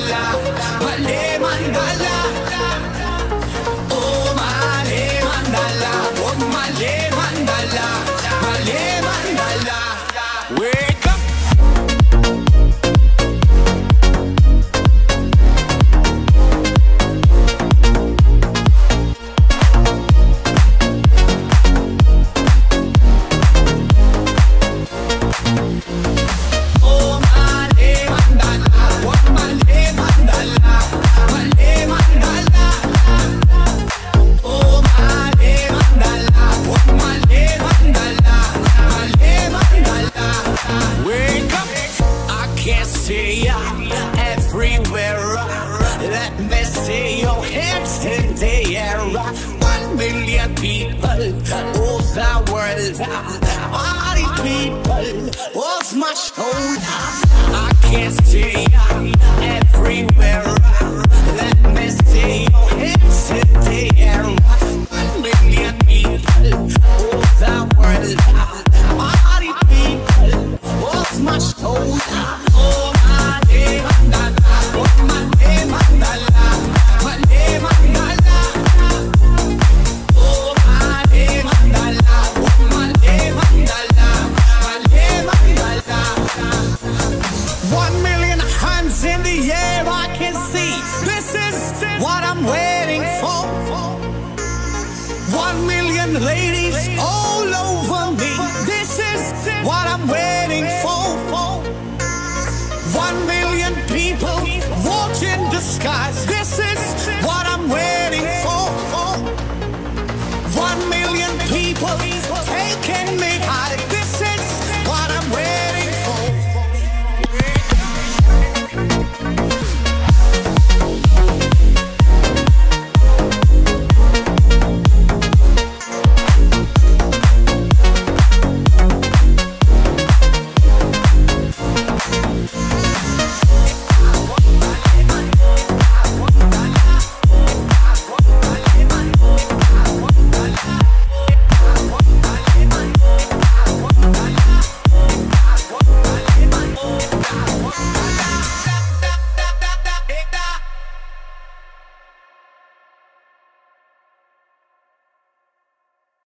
mandala. People of my. I can't see. ladies all over me. This is what I'm waiting for. One million people watching the skies. This is